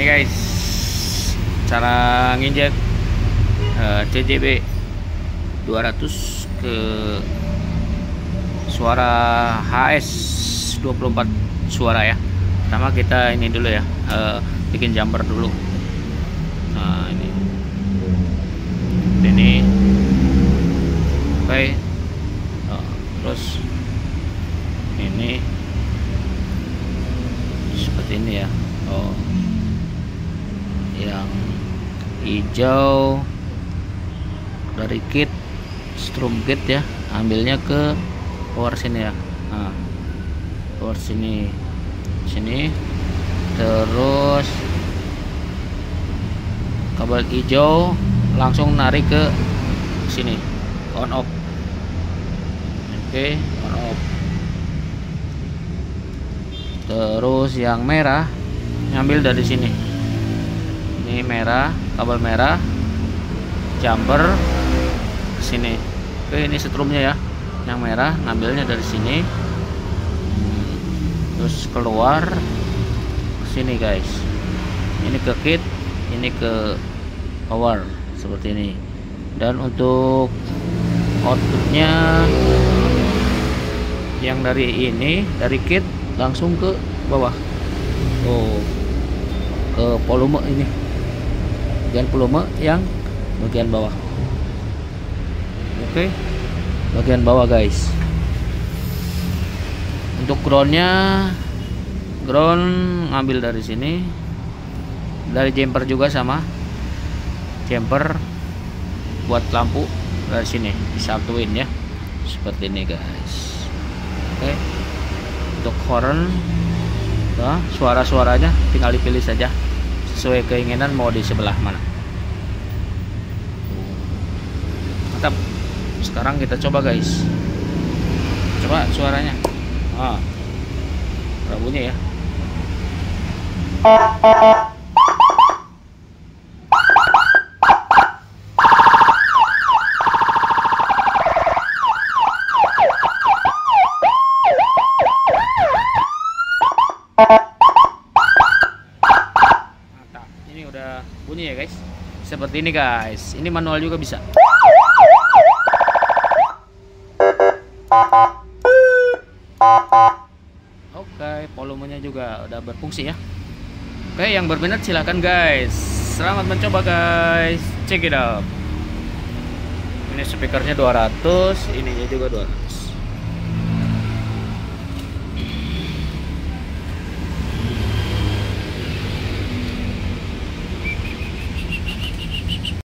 ini guys cara nginjek uh, CJB 200 ke suara HS 24 suara ya. Pertama kita ini dulu ya uh, bikin jumper dulu. Nah ini. Ini. Oke. Okay. oh, terus ini. Seperti ini ya. Oh yang hijau dari kit strum kit ya. Ambilnya ke power sini ya. Nah, power sini sini. Terus kabel hijau langsung narik ke sini on off. Oke okay, on off. Terus yang merah ngambil dari sini ini merah kabel merah. Jumper ke sini. Oke ini setrumnya ya. Yang merah ngambilnya dari sini. Terus keluar ke sini guys. Ini ke kit ini ke power seperti ini. Dan untuk outputnya yang dari ini dari kit langsung ke bawah. Oh ke volume ini bagian volume yang bagian bawah. Oke. Okay. bagian bawah guys. Untuk groundnya ground ngambil dari sini. Dari jumper juga sama. Jumper buat lampu dari sini disatuin ya. Seperti ini guys. Oke. Okay untuk horn nah, suara-suaranya tinggal dipilih saja sesuai keinginan mau di sebelah mana. Mantap. Sekarang kita coba guys. Coba suaranya. Ah. Bunyi ya ini udah bunyi ya guys? Seperti ini guys. Ini manual juga bisa. Oke volumenya juga udah berfungsi ya. Oke yang berminat silahkan guys. Selamat mencoba guys. Check it out. Ini speakernya 200 ininya juga 200